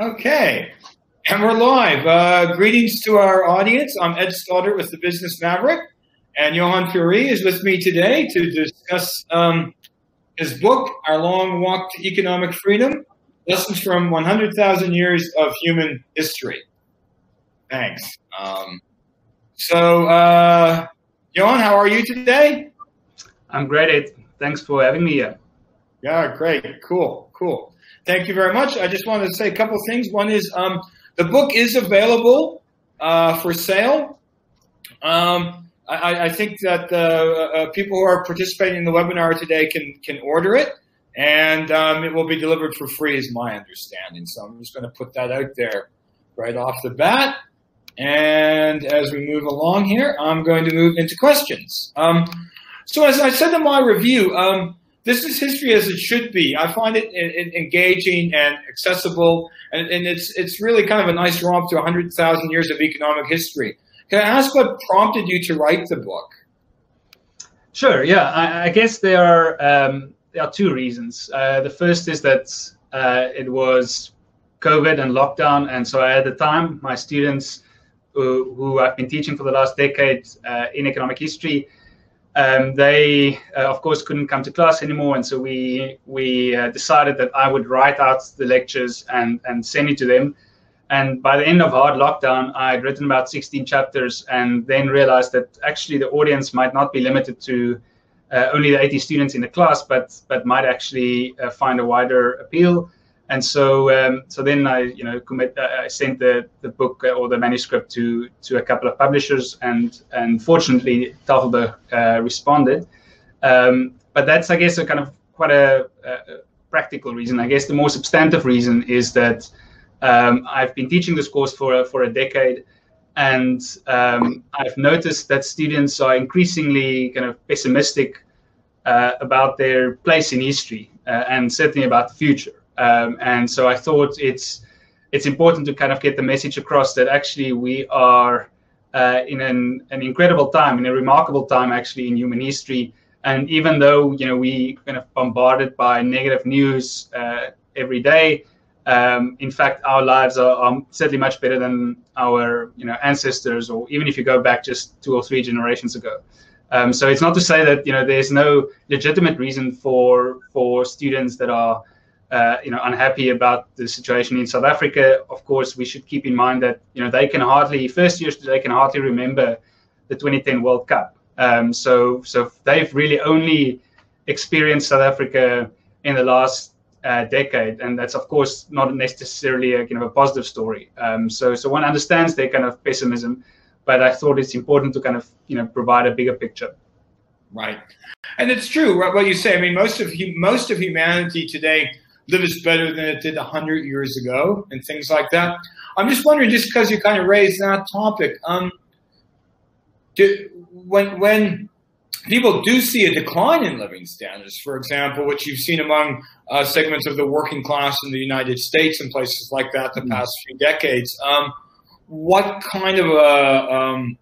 Okay. And we're live. Uh, greetings to our audience. I'm Ed Stoddard with the Business Maverick, and Johan Fourie is with me today to discuss um, his book, Our Long Walk to Economic Freedom Lessons from 100,000 Years of Human History. Thanks. Um, so, uh, Johan, how are you today? I'm great, Ed. Thanks for having me here. Yeah, great. Cool, cool. Thank you very much. I just wanted to say a couple things. One is um, the book is available uh, for sale. Um, I, I, think that uh, uh, people who are participating in the webinar today can can order it, and um, it will be delivered for free, is my understanding. So I'm just going to put that out there right off the bat. And as we move along here, I'm going to move into questions. Um, so as I said in my review, um, this is history as it should be. I find it, engaging and accessible, and, and, it's it's really kind of a nice romp to 100,000 years of economic history. Can I ask what prompted you to write the book? Sure. Yeah, I, I guess there are um, there are two reasons. Uh, the first is that uh, it was COVID and lockdown, and so at the time, my students who, who I've been teaching for the last decade uh, in economic history um, they uh, of course couldn't come to class anymore and so we we uh, decided that i would write out the lectures and and send it to them. And by the end of hard lockdown i had written about 16 chapters and then realized that actually the audience might not be limited to uh, only the 80 students in the class but but might actually uh, find a wider appeal and so um, so then I you know commit uh, I sent the the book uh, or the manuscript to to a couple of publishers and and fortunately Tafelberg uh, responded. Um, but that's I guess a kind of quite a, a, practical reason. I guess the more substantive reason is that um, I've been teaching this course for a, for a decade. And um, I've noticed that students are increasingly kind of pessimistic uh, about their place in history uh, and certainly about the future. Um, and so I thought it's it's important to kind of get the message across that actually we are uh, in an, an incredible time, in a remarkable time actually in human history. And even though you know we kind of bombarded by negative news uh, every day, um, in fact our lives are, are, certainly much better than our you know ancestors, or even if you go back just two or three generations ago. Um, so it's not to say that you know there's no legitimate reason for for students that are uh, you know unhappy about the situation in South Africa, of course we should keep in mind that you know they can hardly first years they can hardly remember the 2010 World Cup. Um, so so they've really only experienced South Africa in the last uh, decade, and that's of course not necessarily a kind of a positive story. Um, so so one understands their kind of pessimism, but I thought it's important to kind of you know provide a bigger picture. Right, and it's true. Right, what you say. I mean, most of most of humanity today lives better than it did 100 years ago and things like that. I'm just wondering, just because you kind of raised that topic, um, do, when, when people do see a decline in living standards, for example, which you've seen among uh, segments of the working class in the United States and places like that the mm-hmm. past few decades, um, what kind of a um,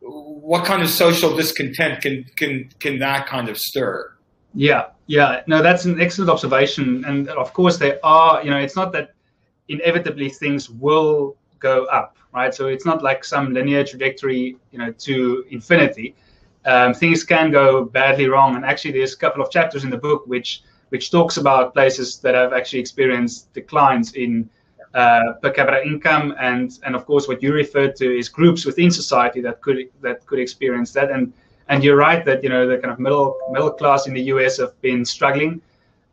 what kind of social discontent can can can that kind of stir? Yeah, yeah, no, that's an excellent observation. And of course, there are, you know, it's not that inevitably things will go up, right? So it's not like some linear trajectory, you know, to infinity. Um, things can go badly wrong. And actually, there's a couple of chapters in the book which which talks about places that have actually experienced declines in uh, per capita income, and and of course, what you referred to is groups within society that could that could experience that. And and you're right that you know the kind of middle middle class in the U.S. have been struggling,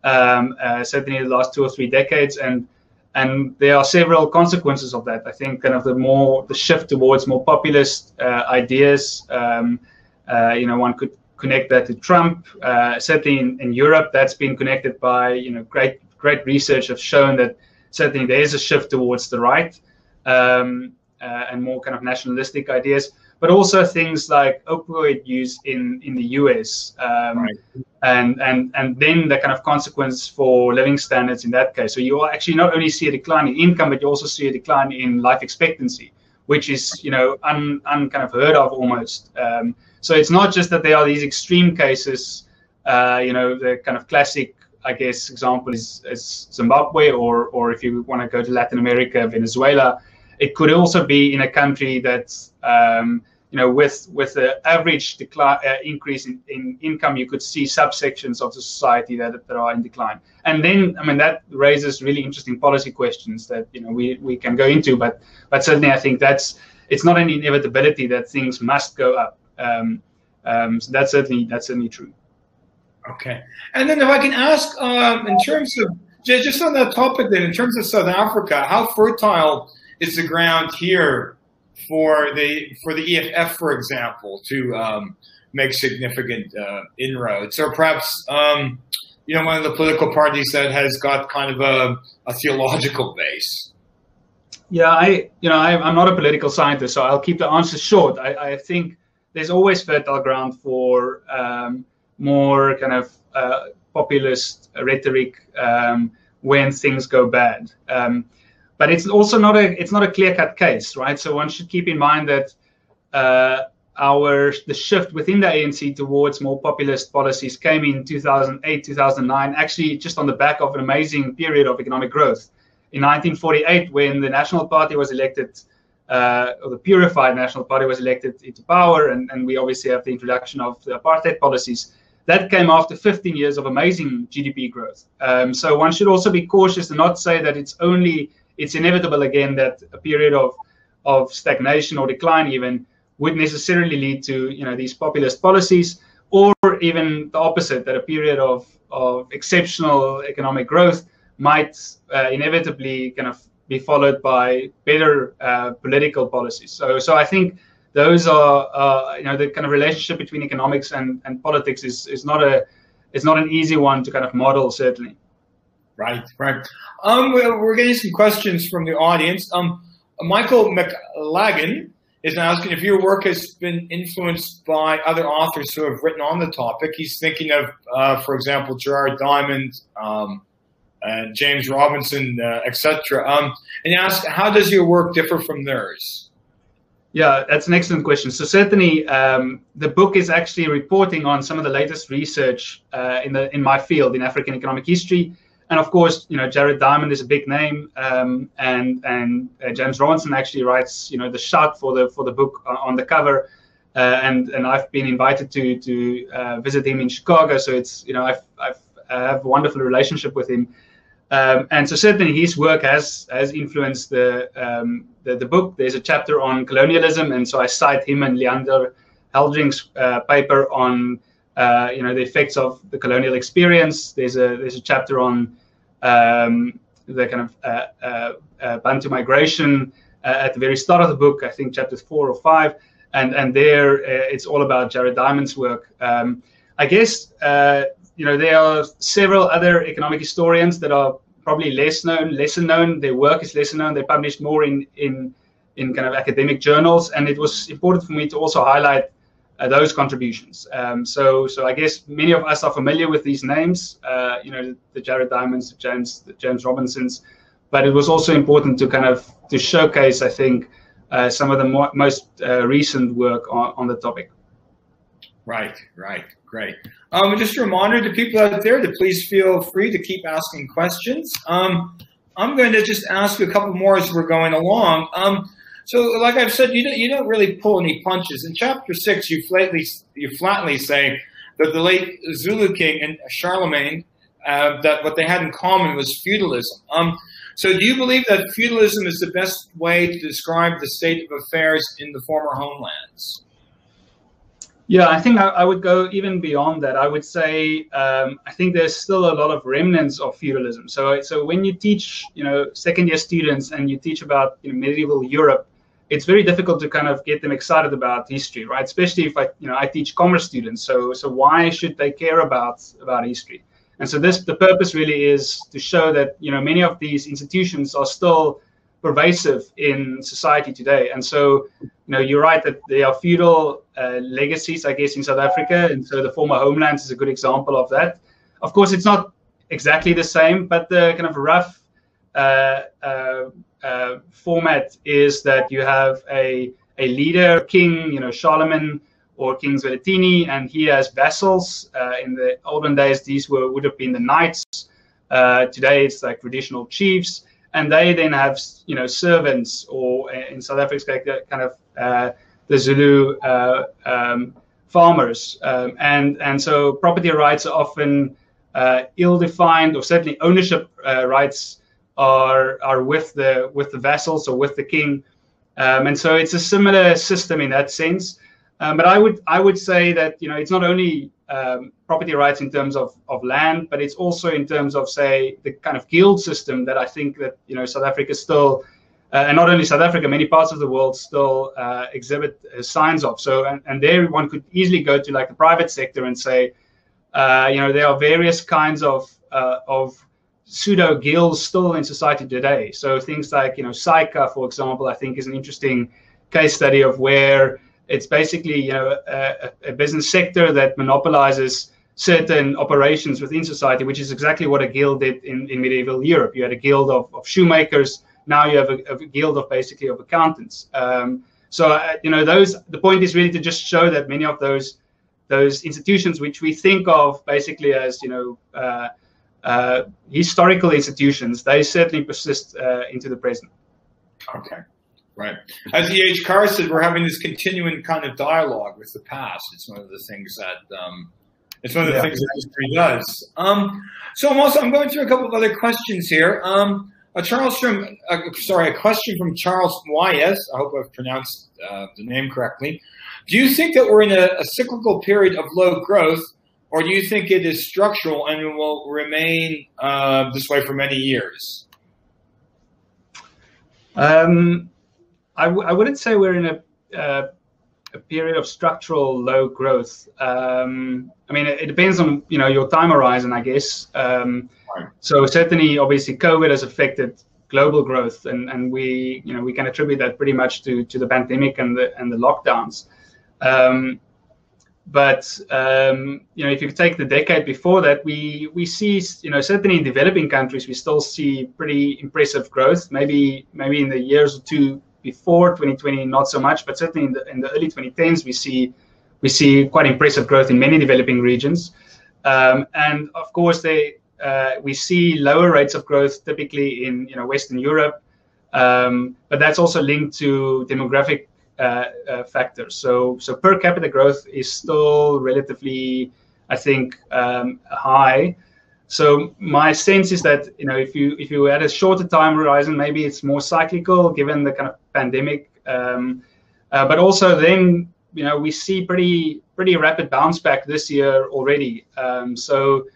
um, uh, certainly in the last two or three decades, and and there are several consequences of that. I think kind of the more the shift towards more populist uh, ideas. Um, uh, you know, one could connect that to Trump. Uh, certainly in, in Europe, that's been connected by you know great great research have shown that certainly there is a shift towards the right um, uh, and more kind of nationalistic ideas but also things like opioid use in in the US, um, right. and and and then the kind of consequence for living standards in that case. So you actually not only see a decline in income, but you also see a decline in life expectancy, which is you know un, un kind of heard of almost. Um, so it's not just that there are these extreme cases, uh, you know, the kind of classic I guess, example is, is Zimbabwe, or or if you want to go to Latin America, Venezuela. It could also be in a country that's um, you know, with with the average decline uh, increase in, in income, you could see subsections of the society that, that are in decline. And then, I mean, that raises really interesting policy questions that you know we, we can go into. But but certainly, I think that's it's not an inevitability that things must go up. Um, um, so that's certainly that's certainly true. Okay, and then if I can ask, um, in terms of just on that topic, then in terms of South Africa, how fertile is the ground here for the for the EFF, for example, to um, make significant uh, inroads, or perhaps um, you know one of the political parties that has got kind of a, a theological base. Yeah, I you know I, am not a political scientist, so I'll keep the answer short. I, I think there's always fertile ground for um, more kind of uh, populist rhetoric um, when things go bad. Um, but it's also not a it's not a clear cut case, right? So one should keep in mind that uh, our the shift within the ANC towards more populist policies came in 2008 2009 actually just on the back of an amazing period of economic growth in 1948 when the national party was elected uh, or the purified national party was elected into power and, and we obviously have the introduction of the apartheid policies that came after 15 years of amazing gdp growth um, so one should also be cautious and not say that it's only it's inevitable again that a period of of stagnation or decline even would necessarily lead to you know these populist policies or even the opposite that a period of of exceptional economic growth might uh, inevitably kind of be followed by better uh, political policies. So so i think those are uh, you know the kind of relationship between economics and, and politics is is not a it's not an easy one to kind of model certainly Right, right. Um, we're getting some questions from the audience. Um, Michael McLagan is asking if your work has been influenced by other authors who have written on the topic. He's thinking of, uh, for example, Jared Diamond, um, and James Robinson, uh, etc. Um, and he asks, how does your work differ from theirs? Yeah, that's an excellent question. So certainly, um, the book is actually reporting on some of the latest research uh, in the in my field in African economic history and of course, you know, Jared Diamond is a big name, um, and and uh, James Robinson actually writes, you know, the shot for the for the book on the cover, uh, and and I've been invited to to uh, visit him in Chicago, so it's you know I've I've I have a wonderful relationship with him, um, and so certainly his work has has influenced the, um, the, the book. There's a chapter on colonialism, and so I cite him and Leander Heldring's uh, paper on. Uh, you know the effects of the colonial experience. There's a there's a chapter on um, the kind of uh, uh, uh, Bantu migration at the very start of the book, I think chapters four or five, and and there it's all about Jared Diamond's work. Um, I guess you know there are several other economic historians that are probably less known, lesser known. Their work is lesser known. They publish more in in in kind of academic journals, and it was important for me to also highlight uh, those contributions. Um, so, so I guess many of us are familiar with these names. Uh, you know, the Jared Diamonds, the James, the James Robinsons, but it was also important to kind of to showcase, I think, uh, some of the mo- most uh, recent work on, on the topic. Right, right, great. Um, just a reminder to people out there to please feel free to keep asking questions. Um, I'm going to just ask a couple more as we're going along. Um, so, like I've said, you don't you don't really pull any punches. In chapter six, you flatly you flatly say that the late Zulu king and Charlemagne uh, that what they had in common was feudalism. Um, so, do you believe that feudalism is the best way to describe the state of affairs in the former homelands? Yeah, I think I, I, would go even beyond that. I would say um, I think there's still a lot of remnants of feudalism. So, so when you teach, you know, second year students and you teach about you know, medieval Europe, it's very difficult to kind of get them excited about history, right? Especially if I, you know, I teach commerce students. So, so why should they care about about history? And so this, the purpose really is to show that you know many of these institutions are still pervasive in society today. And so, you know, you're right that there are feudal uh, legacies, I guess, in South Africa, and so the former homelands is a good example of that. Of course, it's not exactly the same, but the kind of rough uh, uh, uh, format is that you have a a leader, king, you know, Charlemagne or King Zwelithini, and he has vassals. Uh, in the olden days, these were would have been the knights. Uh, today, it's like traditional chiefs, and they then have you know servants, or uh, in South Africa, kind of uh, the Zulu uh, um, farmers, um, and and so property rights are often uh, ill-defined, or certainly ownership rights are are with the with the vassals or with the king. Um, and so it's a similar system in that sense. Um, but I would I would say that you know it's not only um, property rights in terms of, of land, but it's also in terms of say the kind of guild system that I think that you know South Africa still, uh, and not only South Africa, many parts of the world still uh, exhibit uh, signs of. So and, and there one could easily go to like the private sector and say, uh, you know, there are various kinds of uh, of pseudo guilds still in society today. So things like you know SAICA, for example, I think is an interesting case study of where it's basically you know a, a business sector that monopolizes certain operations within society, which is exactly what a guild did in, in medieval Europe. You had a guild of, of shoemakers. Now you have a, a, guild of basically of accountants. Um, so uh, you know those. The point is really to just show that many of those those institutions, which we think of basically as you know uh, uh, historical institutions, they certainly persist uh, into the present. Okay, right. As E.H. Carr said, we're having this continuing kind of dialogue with the past. It's one of the things that um, it's one of the yeah. things that history does. Um, so I'm also I'm going through a couple of other questions here. Um, a Charles from uh, sorry, a question from Charles Y.S. I hope I've pronounced uh, the name correctly. Do you think that we're in a, a cyclical period of low growth? Or do you think it is structural and it will remain uh, this way for many years? Um, I w- I wouldn't say we're in a, uh, a period of structural low growth. Um, I mean, it, it, depends on you know your time horizon, I guess. Um, right. So certainly, obviously, COVID has affected global growth, and, and we you know we can attribute that pretty much to to the pandemic and the and the lockdowns. Um, but um, you know, if you take the decade before that, we we see you know certainly in developing countries we still see pretty impressive growth. Maybe maybe in the years or two before 2020, not so much, but certainly in the in the early 2010s we see we see quite impressive growth in many developing regions. Um, and of course, they uh, we see lower rates of growth typically in you know Western Europe, um, but that's also linked to demographic factors. So, so per capita growth is still relatively, I think, um, high. So my sense is that you know if you if you had a shorter time horizon, maybe it's more cyclical given the kind of pandemic. Um, uh, but also then you know we see pretty pretty rapid bounce back this year already. Um, so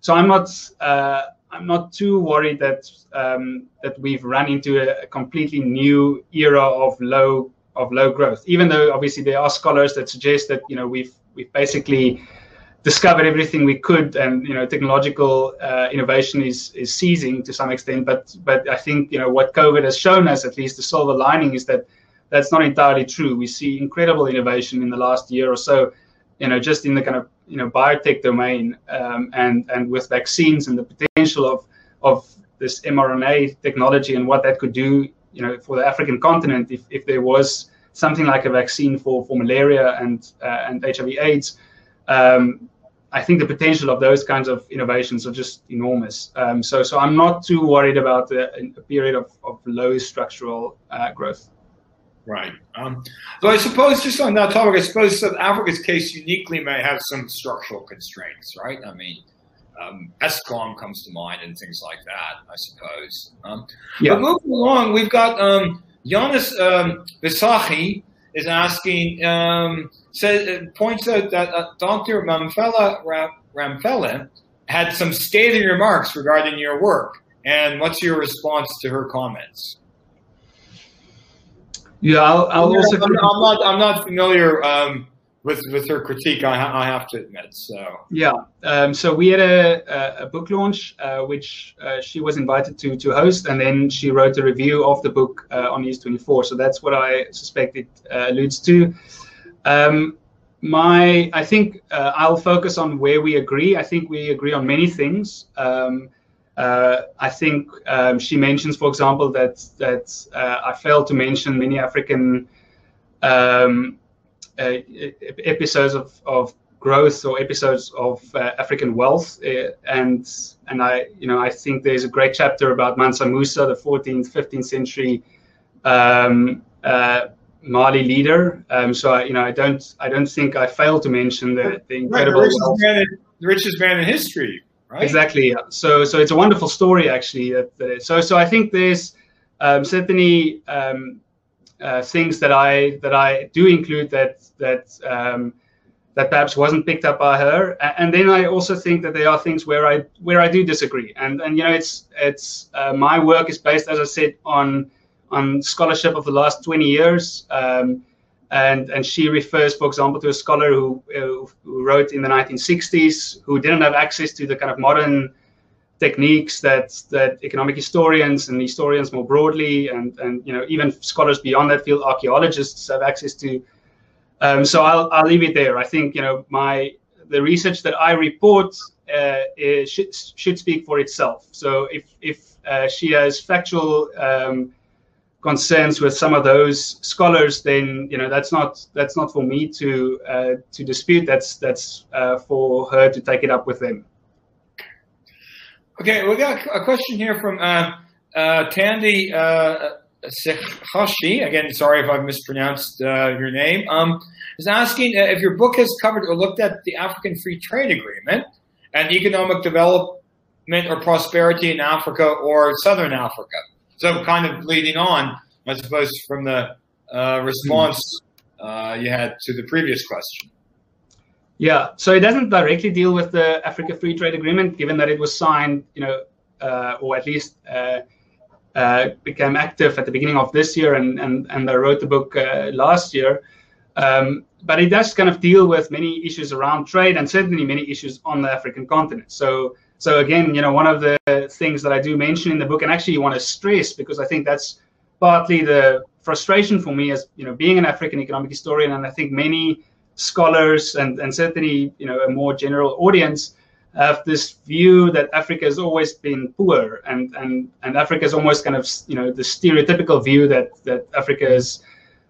so I'm not uh, I'm not too worried that um, that we've run into a, a, completely new era of low of low growth. Even though obviously there are scholars that suggest that you know we've we've basically discovered everything we could, and you know technological uh, innovation is is ceasing to some extent. But but I think you know what COVID has shown us, at least the silver lining, is that that's not entirely true. We see incredible innovation in the last year or so. You know, just in the kind of you know biotech domain, um, and and with vaccines and the potential of of this mRNA technology and what that could do you know, for the African continent, if, if there was something like a vaccine for, for malaria and uh, and HIV/AIDS, um, I think the potential of those kinds of innovations are just enormous. Um, so so I'm not too worried about a, a period of, of low structural uh, growth. Right. Um, so I suppose just on that topic, I suppose Africa's case uniquely may have some structural constraints, right? I mean, um, Eskom comes to mind and things like that, I suppose. Um, yeah. But moving along, we've got um, Giannis um, is asking, um, says, uh, points out that uh, Dr. Mamphela Ramphele had some scathing remarks regarding your work. And what's your response to her comments? Yeah, I'll, I'll also. I'm, I'm, not. I'm not familiar um, with with her critique. I, I have to admit. So yeah, um, so we had a, a, book launch uh, which uh, she was invited to to host, and then she wrote a review of the book uh, on News 24. So that's what I suspect it uh, alludes to. Um, my, I think uh, I'll focus on where we agree. I think we agree on many things. Um, uh, I think um, she mentions, for example, that that I failed to mention many African um, uh, episodes of, of growth or episodes of uh, African wealth, uh, and and I you know I think there's a great chapter about Mansa Musa, the 14th 15th century um, uh, Mali leader. Um, so I, you know I don't I don't think I failed to mention the, the incredible right, the, richest man in, the richest man in history. Right? Exactly. So so it's a wonderful story actually. That, that so so I think there's um, certainly um, uh, things that I that I do include that that um, that perhaps wasn't picked up by her. And then I also think that there are things where I where I do disagree. And and you know it's it's uh, my work is based, as I said, on on scholarship of the last 20 years. Um, and and she refers, for example, to a scholar who, uh, who wrote in the 1960s who didn't have access to the kind of modern techniques that that economic historians and historians more broadly and and you know even scholars beyond that field archaeologists have access to um, so I'll, I'll leave it there. I think you know my the research that I report uh, should should speak for itself. So if if uh, she has factual um, concerns with some of those scholars, then you know that's not that's not for me to uh, to dispute. That's that's uh, for her to take it up with them. Okay, we got a question here from uh, uh, Tandy. Sekhashi, again, sorry if I've mispronounced uh, your name, um, is asking uh, if your book has covered or looked at the African Free Trade Agreement and economic development or prosperity in Africa or Southern Africa. So, kind of leading on, I suppose, from the uh, response uh, you had to the previous question. Yeah, so it doesn't directly deal with the Africa Free Trade Agreement, given that it was signed, you know, uh, or at least uh, uh, became active at the beginning of this year, and and and I wrote the book uh, last year. Um, but it does kind of deal with many issues around trade and certainly many issues on the African continent. So so again, you know, one of the things that I do mention in the book, and actually want to stress because I think that's partly the frustration for me as you know being an African economic historian, and I think many scholars and and certainly you know a more general audience have this view that Africa has always been poor, and and and Africa is almost kind of you know the stereotypical view that that Africa has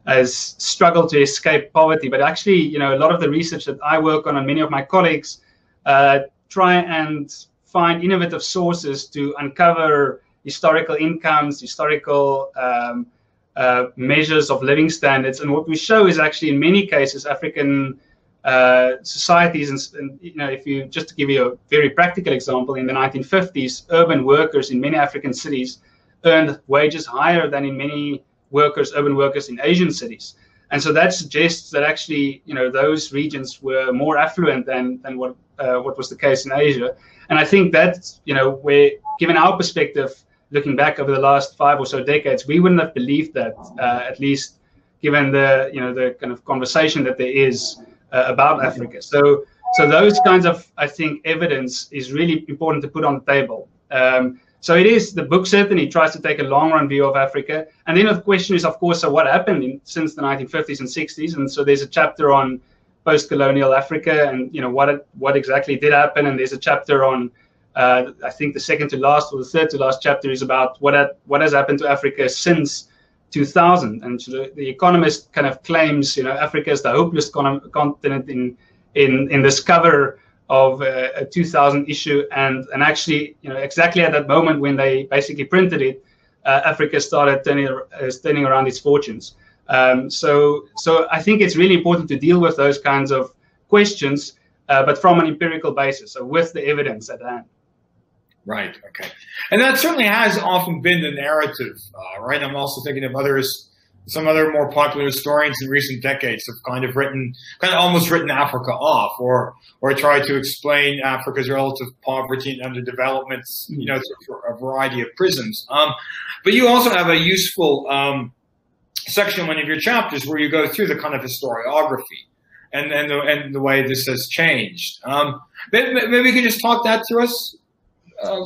has struggled to escape poverty. But actually, you know, a lot of the research that I work on and many of my colleagues uh, try and find innovative sources to uncover historical incomes, historical um, uh, measures of living standards, and what we show is actually in many cases African uh, societies and, and, you know if you just to give you a very practical example in the 1950s urban workers in many african cities earned wages higher than in many workers urban workers in asian cities. And so that suggests that actually you know those regions were more affluent than than what uh, what was the case in asia. And i think that you know where given our perspective looking back over the last five or so decades we wouldn't have believed that uh, at least given the you know the kind of conversation that there is uh, about Africa. So, so those kinds of, I think, evidence is really important to put on the table. Um, so it is the book certainly tries to take a long run view of Africa, and then the question is, of course, so what happened in, since the 1950s and 60s? And so there's a chapter on post-colonial Africa, and you know what what exactly did happen, and there's a chapter on. Uh, I think the second to last or the third to last chapter is about what had, what has happened to Africa since 2000. And the, the, Economist kind of claims, you know, Africa is the hopeless con- continent in in in this cover of uh, a 2000 issue, and and actually, you know, exactly at that moment when they basically printed it, uh, Africa started turning uh, turning around its fortunes. Um, so so I think it's really important to deal with those kinds of questions, uh, but from an empirical basis, so with the evidence at hand. Right. Okay. And that certainly has often been the narrative, uh, right? I'm also thinking of others, some other more popular historians in recent decades have kind of written, kind of almost written Africa off, or or tried to explain Africa's relative poverty and underdevelopment, you know, through a variety of prisms. Um, but you also have a useful um, section in one of your chapters where you go through the kind of historiography and and the, and the way this has changed. Um, maybe, maybe you could just talk that to us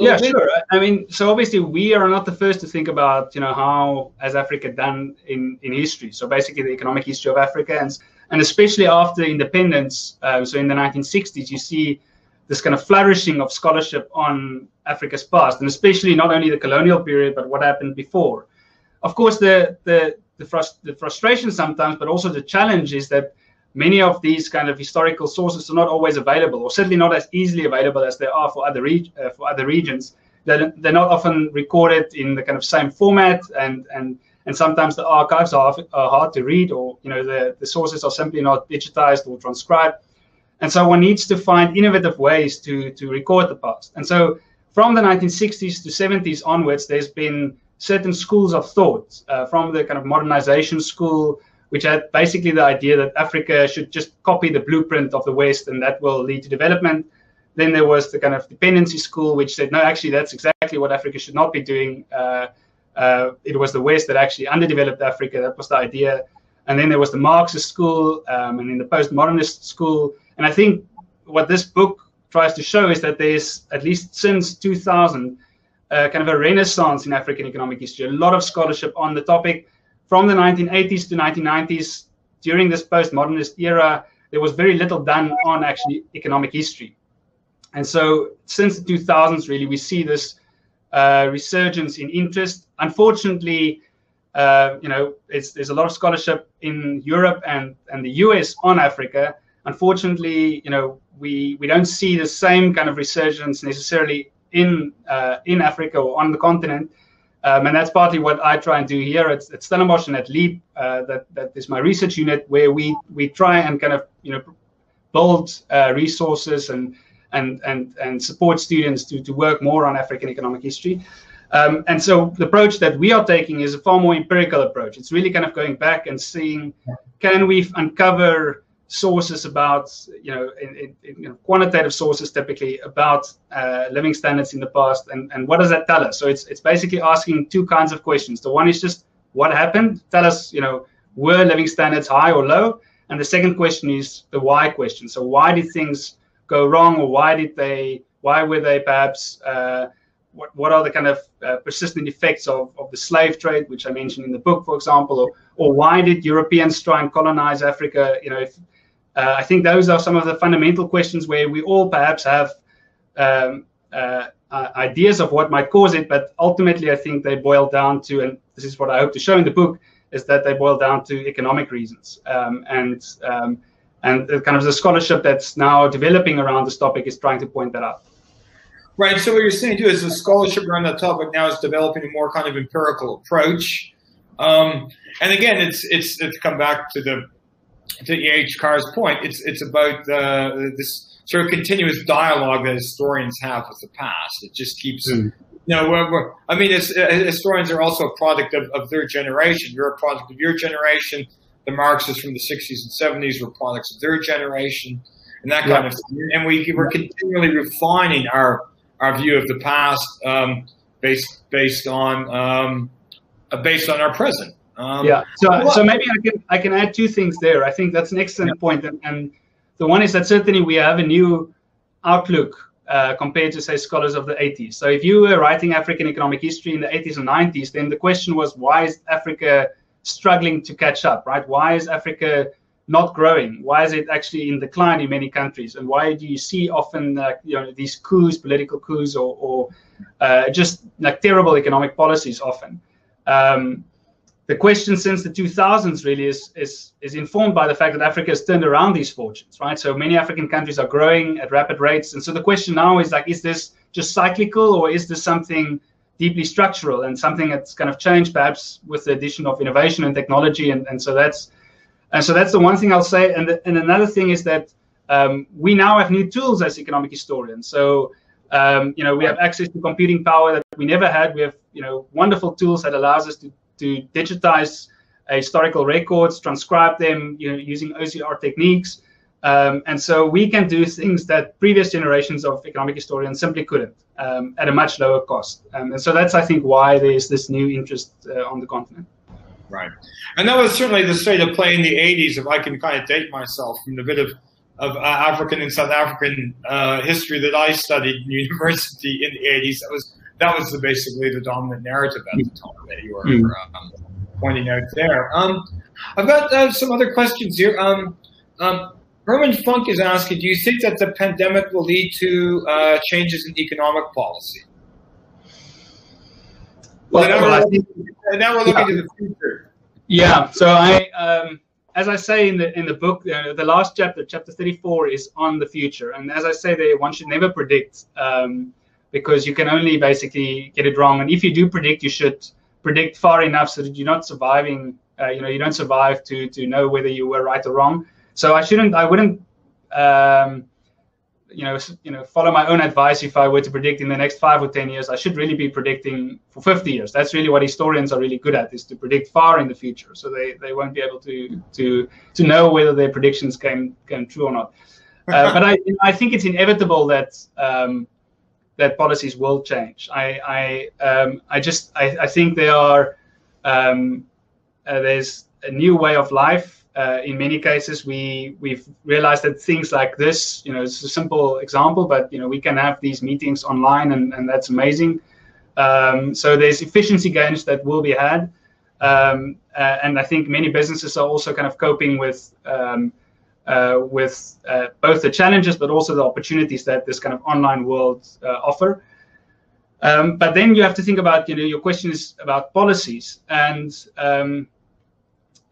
yeah, bit? sure. I mean, so obviously we are not the first to think about, you know, how has Africa done in, in history. So basically the economic history of Africa and, and especially after independence. Uh, so in the 1960s, you see this kind of flourishing of scholarship on Africa's past, and especially not only the colonial period, but what happened before. Of course, the the the, frust- the frustration sometimes, but also the challenge is that many of these kind of historical sources are not always available, or certainly not as easily available as they are for other uh, for other regions. They're, they're not often recorded in the kind of same format, and and and sometimes the archives are, are hard to read, or you know the, the sources are simply not digitized or transcribed. And so one needs to find innovative ways to to record the past. And so from the 1960s to 70s onwards, there's been certain schools of thought uh, from the kind of modernization school which had basically the idea that Africa should just copy the blueprint of the West and that will lead to development. Then there was the kind of dependency school, which said, no, actually, that's exactly what Africa should not be doing. Uh, uh, it was the West that actually underdeveloped Africa. That was the idea. And then there was the Marxist school um, and then the postmodernist school. And I think what this book tries to show is that there's, at least since 2000, uh, kind of a renaissance in African economic history, a lot of scholarship on the topic from the 1980s to 1990s, during this postmodernist era, there was very little done on actually economic history. And so since the 2000s, really, we see this uh, resurgence in interest. Unfortunately, uh, you know, there's a lot of scholarship in Europe and, and the US on Africa. Unfortunately, you know, we, we don't see the same kind of resurgence necessarily in uh, in Africa or on the continent. Um, and that's partly what I try and do here at, at Stellenbosch and at LEAP. Uh, that that is my research unit where we we try and kind of you know build uh, resources and and and and support students to to work more on African economic history. Um, and so the approach that we are taking is a far more empirical approach. It's really kind of going back and seeing can we uncover sources about, you know, in, in, in, you know quantitative sources typically about uh, living standards in the past, and, and what does that tell us? So it's it's basically asking two kinds of questions. The one is just what happened. Tell us, you know, were living standards high or low? And the second question is the why question. So why did things go wrong, or why did they? Why were they perhaps? Uh, what, what are the kind of uh, persistent effects of, of the slave trade, which I mentioned in the book, for example, or, or why did Europeans try and colonize Africa? You know, if, uh, I think those are some of the fundamental questions where we all perhaps have um, uh, uh, ideas of what might cause it, but ultimately I think they boil down to, and this is what I hope to show in the book, is that they boil down to economic reasons. Um, and um, and kind of the scholarship that's now developing around this topic is trying to point that out. Right. So what you're saying too is the scholarship around that topic now is developing a more kind of empirical approach. Um, and again, it's it's it's come back to the to E.H. Carr's point, it's it's about uh, this sort of continuous dialogue that historians have with the past. It just keeps, mm. you know, we're, we're, I mean, uh, historians are also a product of, of their generation. You're a product of your generation. The Marxists from the 60s and 70s were products of their generation, and that kind yeah. of thing. And we we're continually refining our our view of the past um, based based on um, uh, based on our present. Um, yeah. So, so maybe I can I can add two things there. I think that's an excellent yeah. point. And, and the one is that certainly we have a new outlook uh, compared to say scholars of the 80s. So if you were writing African economic history in the 80s and 90s, then the question was why is Africa struggling to catch up, right? Why is Africa not growing? Why is it actually in decline in many countries? And why do you see often uh, you know these coups, political coups, or, or uh, just like terrible economic policies often? Um, the question since the 2000s really is, is, is informed by the fact that Africa has turned around these fortunes, right? So many African countries are growing at rapid rates. And so the question now is like, is this just cyclical or is this something deeply structural and something that's kind of changed perhaps with the addition of innovation and technology? And, and so that's and so that's the one thing I'll say. And, the, and another thing is that um, we now have new tools as economic historians. So um, you know, we have access to computing power that we never had. We have, you know, wonderful tools that allows us to to digitize historical records, transcribe them you know, using OCR techniques. Um, and so we can do things that previous generations of economic historians simply couldn't um, at a much lower cost. Um, and so that's, I think, why there's this new interest uh, on the continent. Right. And that was certainly the state of play in the 80s, if I can kind of date myself from the bit of, of uh, African and South African uh, history that I studied in university in the 80s. That was that was the, basically the dominant narrative at the time that you were mm. um, pointing out there. Um, I've got uh, some other questions here. Um, um, Herman Funk is asking, do you think that the pandemic will lead to uh, changes in economic policy? Well, now, well, we're looking, now we're looking yeah. to the future. Yeah, so I, um, as I say in the in the book, uh, the last chapter, chapter 34, is on the future, and as I say there, one should never predict um, because you can only basically get it wrong. And if you do predict, you should predict far enough so that you're not surviving. Uh, you know, you don't survive to to know whether you were right or wrong. So I shouldn't, I wouldn't. Um, you know, you know, follow my own advice. If I were to predict in the next five or ten years, I should really be predicting for 50 years. That's really what historians are really good at, is to predict far in the future. So they, they won't be able to to to know whether their predictions came came true or not. Uh, but I I think it's inevitable that um, that policies will change. I I um, I just I, I think there are um, uh, there's a new way of life uh, in many cases, we we've realized that things like this, you know, it's a simple example, but you know, we can have these meetings online, and, and that's amazing. Um, so there's efficiency gains that will be had, um, uh, and I think many businesses are also kind of coping with um, uh, with uh, both the challenges, but also the opportunities that this kind of online world uh, offer. Um, but then you have to think about, you know, your question is about policies, and um,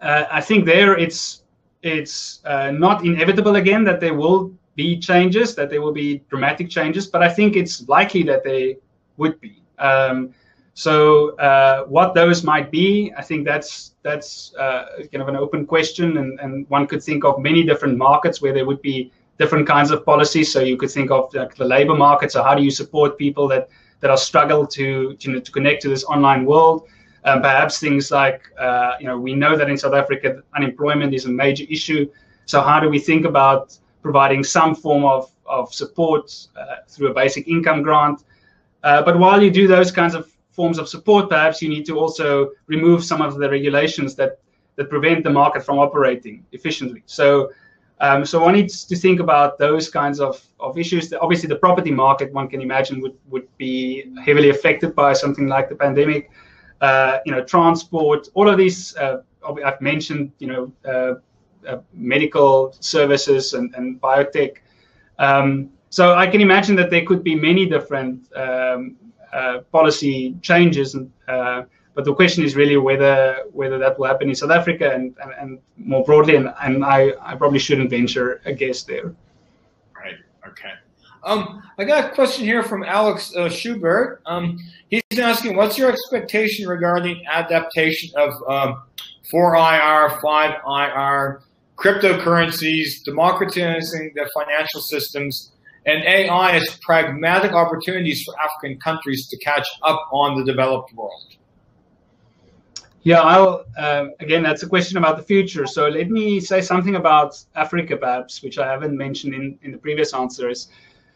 uh, I think there it's it's uh, not inevitable again that there will be changes, that there will be dramatic changes, but I think it's likely that they would be. Um, so uh, what those might be, I think that's that's uh, kind of an open question, and, and one could think of many different markets where there would be different kinds of policies. So you could think of like, the labor market. So how do you support people that that are struggle to you know, to connect to this online world? Um, perhaps things like, uh, you know, we know that in South Africa, unemployment is a major issue. So how do we think about providing some form of, of support uh, through a basic income grant? Uh, but while you do those kinds of forms of support, perhaps you need to also remove some of the regulations that, that prevent the market from operating efficiently. So um, so one needs to think about those kinds of, of issues. Obviously, the property market, one can imagine, would, would be heavily affected by something like the pandemic uh, you know, transport, all of these uh, I've mentioned, you know, uh, uh, medical services and, and biotech. Um, so I can imagine that there could be many different um, policy changes, and, uh, but the question is really whether whether that will happen in South Africa and, and, and more broadly. And, and I, I probably shouldn't venture a guess there. Right. Okay. Um, I got a question here from Alex uh, Schubert. Um, he's asking, what's your expectation regarding adaptation of um, 4IR, 5IR, cryptocurrencies, democratizing the financial systems, and AI as pragmatic opportunities for African countries to catch up on the developed world? Yeah, I'll uh, again. That's a question about the future. So let me say something about Africa, perhaps, which I haven't mentioned in, in the previous answers.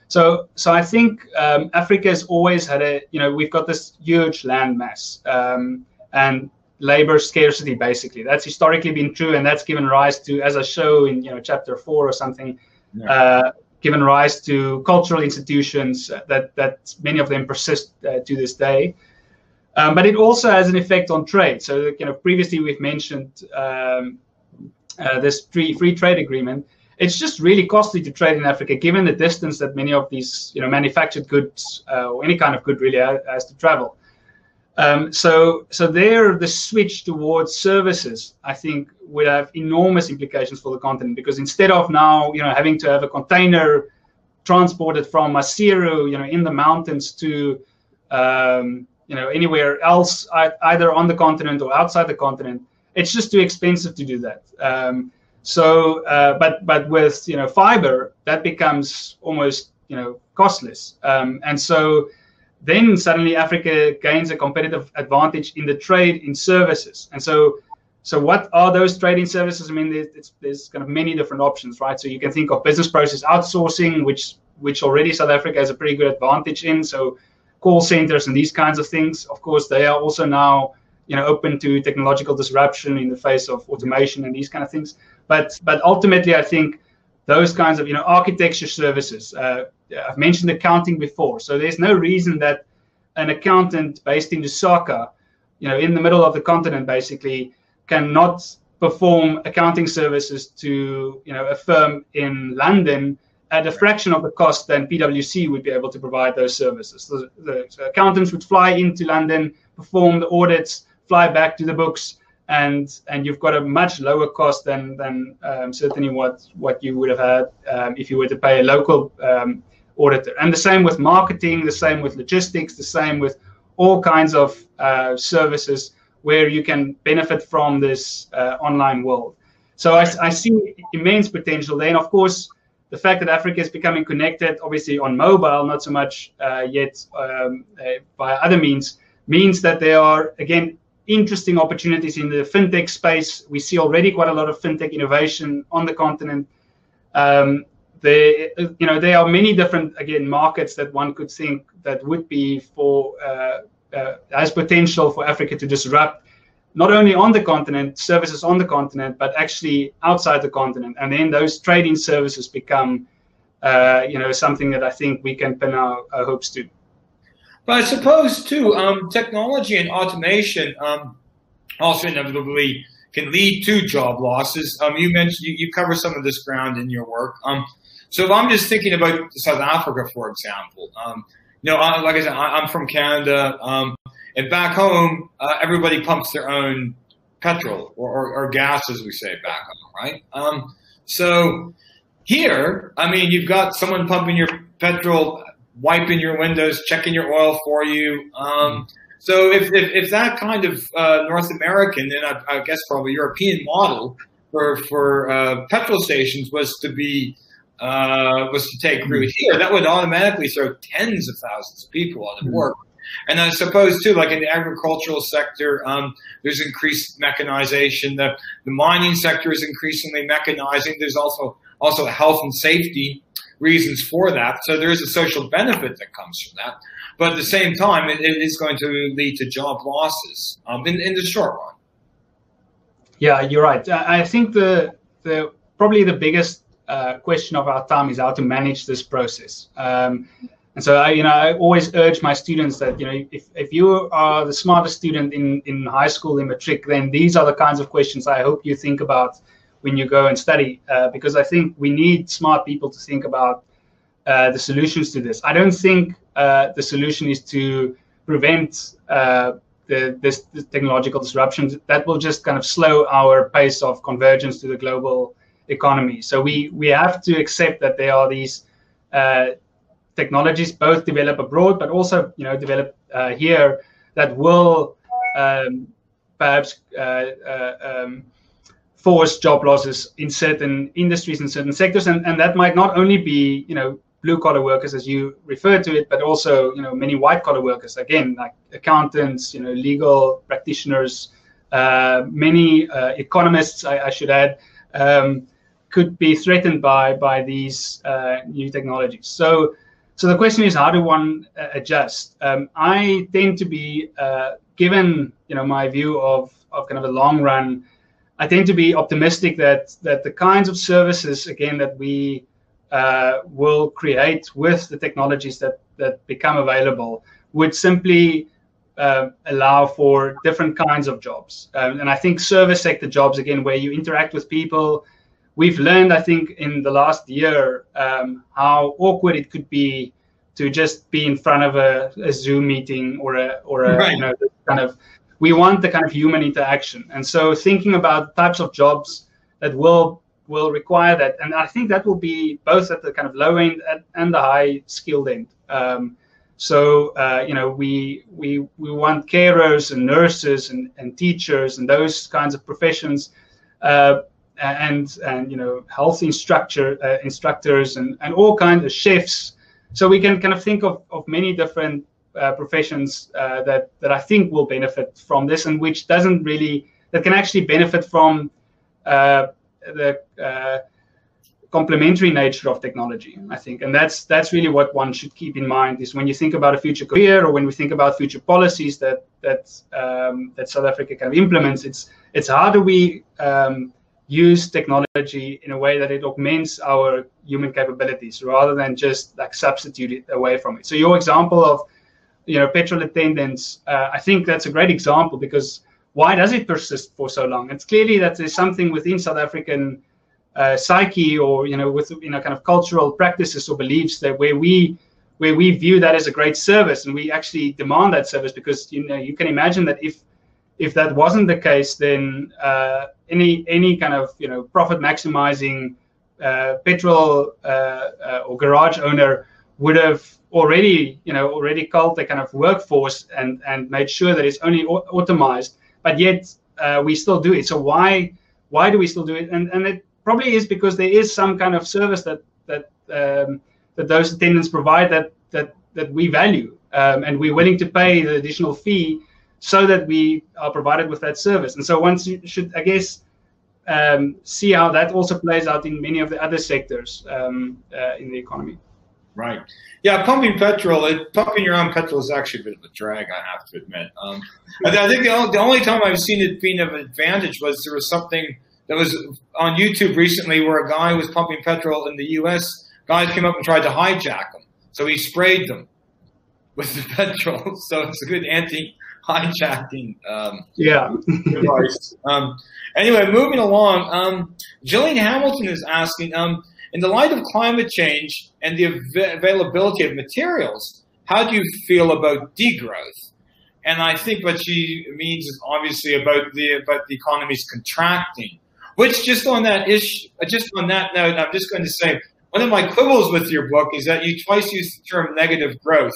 So, so I think um, Africa has always had a, you know, we've got this huge land mass um, and labor scarcity. Basically, that's historically been true, and that's given rise to, as I show in, you know, chapter four or something, yeah. uh, given rise to cultural institutions that that many of them persist uh, to this day. Um, but it also has an effect on trade. So, you know, previously we've mentioned um, uh, this free free trade agreement it's just really costly to trade in Africa, given the distance that many of these, you know, manufactured goods uh, or any kind of good really has to travel. Um, so, so there, the switch towards services, I think, would have enormous implications for the continent because instead of now, you know, having to have a container transported from Maseru, you know, in the mountains to, um, you know, anywhere else, either on the continent or outside the continent, it's just too expensive to do that. Um, so, uh, but but with you know fiber, that becomes almost you know costless, um, and so then suddenly Africa gains a competitive advantage in the trade in services, and so. So what are those trading services? I mean, there's, there's kind of many different options, right? So you can think of business process outsourcing, which which already South Africa has a pretty good advantage in. So call centers and these kinds of things. Of course, they are also now you know open to technological disruption in the face of automation and these kind of things. But but ultimately, I think those kinds of you know architecture services. Uh, I've mentioned accounting before, so there's no reason that an accountant based in Lusaka, you know, in the middle of the continent, basically, cannot perform accounting services to you know a firm in London at a fraction of the cost than PwC would be able to provide those services. The, the accountants would fly into London, perform the audits, fly back to the books, and and you've got a much lower cost than than um, certainly what what you would have had um, if you were to pay a local um, auditor. And the same with marketing, the same with logistics, the same with all kinds of uh, services where you can benefit from this uh, online world. So I, I, see immense potential there. And of course, the fact that Africa is becoming connected, obviously on mobile, not so much uh, yet um, uh, by other means, means that there are, again, interesting opportunities in the fintech space. We see already quite a lot of fintech innovation on the continent. Um, there, you know, there are many different again markets that one could think that would be for uh, uh, has potential for Africa to disrupt not only on the continent services on the continent but actually outside the continent and then those trading services become uh, you know something that I think we can pin our, our hopes to. But I suppose too, um, technology and automation um, also inevitably can lead to job losses. Um, you mentioned you, you, cover some of this ground in your work. Um, so if I'm just thinking about South Africa, for example, um, you know, I, like I said, I, am from Canada, um, and back home, uh, everybody pumps their own petrol or, or, or, gas, as we say back home, right? So here, I mean, you've got someone pumping your petrol, wiping your windows, checking your oil for you. Um, so if, if, if, that kind of uh, North American and I, I, guess probably European model for for uh, petrol stations was to be uh, was to take root here, that would automatically throw tens of thousands of people out of hmm. work. And I suppose too, like in the agricultural sector, um, there's increased mechanization. The, the mining sector is increasingly mechanizing. There's also also health and safety reasons for that. So there is a social benefit that comes from that. But at the same time, it, it is going to lead to job losses um, in, in the short run. Yeah, you're right. I think the the probably the biggest uh, question of our time is how to manage this process. Um, and so, I, you know, I always urge my students that, you know, if, if you are the smartest student in, in high school in matric, then these are the kinds of questions I hope you think about when you go and study, uh, because I think we need smart people to think about uh, the solutions to this. I don't think uh, the solution is to prevent uh, the, this, this technological disruption. That will just kind of slow our pace of convergence to the global economy. So we we have to accept that there are these uh, technologies both develop abroad, but also you know develop uh, here that will um, perhaps um, force job losses in certain industries and certain sectors, and, and that might not only be you know blue collar workers as you referred to it, but also you know many white collar workers again like accountants, you know legal practitioners, uh, many uh, economists I, I, should add. Um, could be threatened by by these uh, new technologies. So, so the question is, how do one uh, adjust? Um, I tend to be, uh, given you know my view of of kind of a long run, I tend to be optimistic that that the kinds of services again that we uh, will create with the technologies that that become available would simply uh, allow for different kinds of jobs. Um, and I think service sector jobs, again, where you interact with people, we've learned, I think, in the last year um, how awkward it could be to just be in front of a, a Zoom meeting or a or a right. you know kind of. We want the kind of human interaction, and so thinking about types of jobs that will will require that, and I think that will be both at the kind of low end and the high skilled end. Um, so uh, you know, we we we want carers and nurses and, and teachers and those kinds of professions. Uh, and and you know health instructor uh, instructors and and all kinds of chefs. So we can kind of think of, of many different uh, professions uh, that that I think will benefit from this, and which doesn't really that can actually benefit from uh, the uh, complementary nature of technology. I think, and that's that's really what one should keep in mind is when you think about a future career or when we think about future policies that that um, that South Africa kind of implements. It's it's how do we um, use technology in a way that it augments our human capabilities rather than just like substitute it away from it. So your example of you know petrol attendants, uh, I think that's a great example because why does it persist for so long? It's clearly that there's something within South African uh, psyche or you know with you know kind of cultural practices or beliefs that where we where we view that as a great service and we actually demand that service because you know you can imagine that if if that wasn't the case, then uh, any any kind of you know profit maximizing uh, petrol uh, uh, or garage owner would have already you know already called the kind of workforce and and made sure that it's only automized, but yet uh, we still do it. So why why do we still do it? And and it probably is because there is some kind of service that that um, that those attendants provide that that that we value um, and we're willing to pay the additional fee so that we are provided with that service. And so once you should, I guess, um, see how that also plays out in many of the other sectors um, uh, in the economy. Right. Yeah, pumping petrol, it, pumping your own petrol is actually a bit of a drag, I have to admit. Um, I, think the only, the only time I've seen it being of an advantage was there was something that was on YouTube recently where a guy was pumping petrol in the U.S. Guys came up and tried to hijack him, so he sprayed them with the petrol. So it's a good anti hijacking um, yeah. device. Um, anyway, moving along, um, Jillian Hamilton is asking, um, in the light of climate change and the av- availability of materials, how do you feel about degrowth? And I think what she means is obviously about the about the economy's contracting. Which just on that issue, just on that note, I'm just going to say one of my quibbles with your book is that you twice use the term negative growth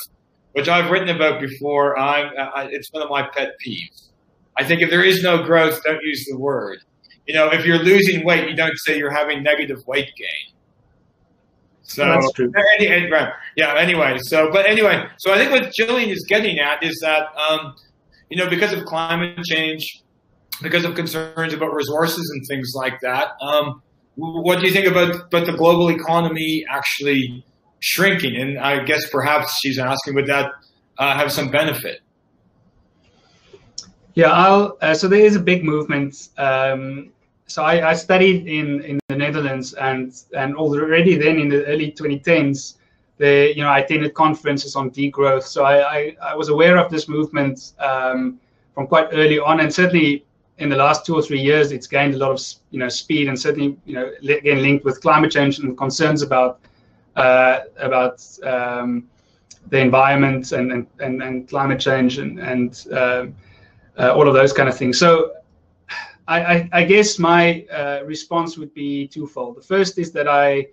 which I've written about before. I, it's one of my pet peeves. I think if there is no growth, don't use the word. You know, if you're losing weight, you don't say you're having negative weight gain. So that's true. yeah. Anyway, so but anyway, so I think what Jillian is getting at is that um, you know because of climate change, because of concerns about resources and things like that. Um, what do you think about but the global economy actually shrinking. And I guess perhaps she's asking, would that uh, have some benefit? Yeah, I'll, uh, so there is a big movement. Um, so I, I, studied in, in the Netherlands, and and already then in the early 2010s, the you know I attended conferences on degrowth. So I, I, I was aware of this movement um, from quite early on, and certainly in the last two or three years, it's gained a lot of you know speed, and certainly you know again linked with climate change and concerns about uh, about um, the environment and, and, and, and, climate change and, and um, uh, all of those kind of things. So I, I, I guess my uh, response would be twofold. The first is that I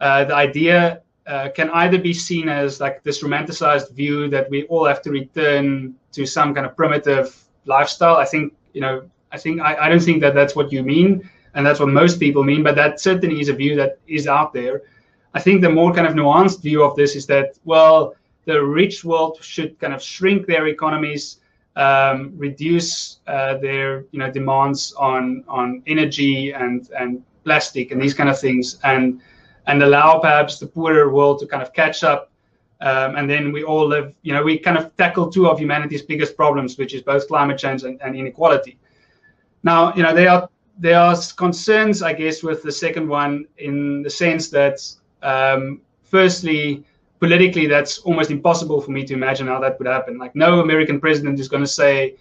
uh, the idea uh, can either be seen as like this romanticized view that we all have to return to some kind of primitive lifestyle. I think you know I think I, I don't think that that's what you mean, and that's what most people mean. But that certainly is a view that is out there. I think the more kind of nuanced view of this is that, well, the rich world should kind of shrink their economies, um, reduce uh, their you know demands on on energy and and plastic and these kind of things, and and allow perhaps the poorer world to kind of catch up. Um, and then we all live, you know, we kind of tackle two of humanity's biggest problems, which is both climate change and, and inequality. Now, you know, there are there are concerns, I guess, with the second one in the sense that um, firstly, politically, that's almost impossible for me to imagine how that would happen. Like, no American president is going to say,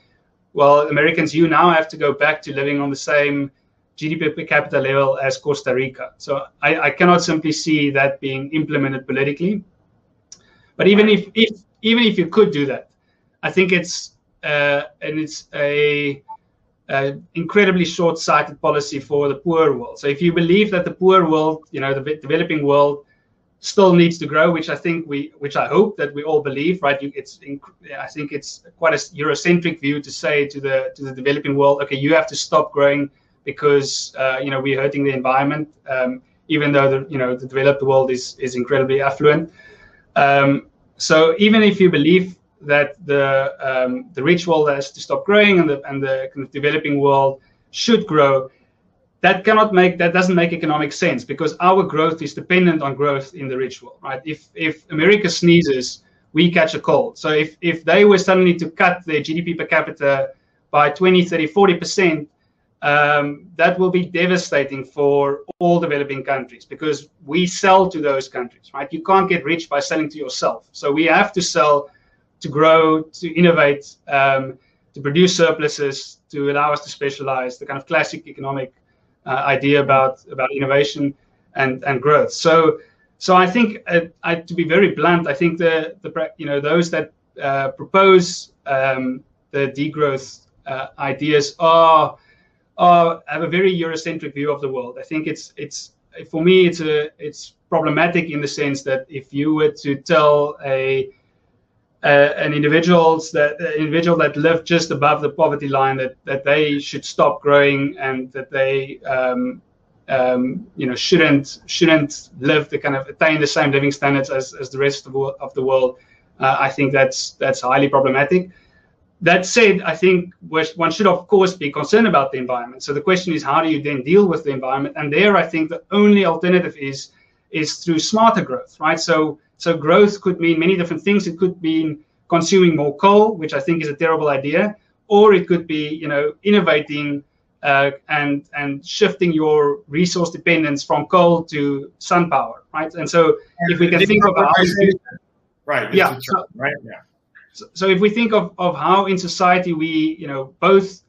well, Americans, you now have to go back to living on the same GDP per capita level as Costa Rica. So I, I cannot simply see that being implemented politically. But even if, if even if you could do that, I think it's uh, and it's a uh, incredibly short-sighted policy for the poor world. So if you believe that the poor world, you know, the developing world, still needs to grow, which I think we, which I hope that we all believe, right? It's, I think it's quite a Eurocentric view to say to the to the developing world, okay, you have to stop growing because uh, you know we're hurting the environment, um, even though the you know the developed world is is incredibly affluent. Um, so even if you believe that the um, the rich world has to stop growing and the and the kind of developing world should grow. That cannot make that doesn't make economic sense because our growth is dependent on growth in the rich world, right? If if America sneezes, we catch a cold. So if if they were suddenly to cut their GDP per capita by 20, 30, 40 percent, um, that will be devastating for all developing countries because we sell to those countries, right? You can't get rich by selling to yourself. So we have to sell to grow, to innovate, um, to produce surpluses, to allow us to specialize, the kind of classic economic idea about, about innovation and, and growth. So, so I think, uh, I, to be very blunt, I think the, the you know those that uh, propose um, the degrowth uh, ideas are, are have a very Eurocentric view of the world. I think it's it's for me it's a it's problematic in the sense that if you were to tell a uh, an individuals that an individual that lived just above the poverty line that that they should stop growing and that they um, um, you know shouldn't shouldn't live the kind of attain the same living standards as, as the rest of the, of the world. Uh, I think that's that's highly problematic. That said, I think one should of course be concerned about the environment. So the question is, how do you then deal with the environment? And there, I think the only alternative is is through smarter growth, right? So so growth could mean many different things. It could mean consuming more coal, which I think is a terrible idea, or it could be you know innovating uh, and and shifting your resource dependence from coal to sun power, right? And so if we can think of how right, yeah, so, right, yeah. So, so if we think of, of how in society we you know both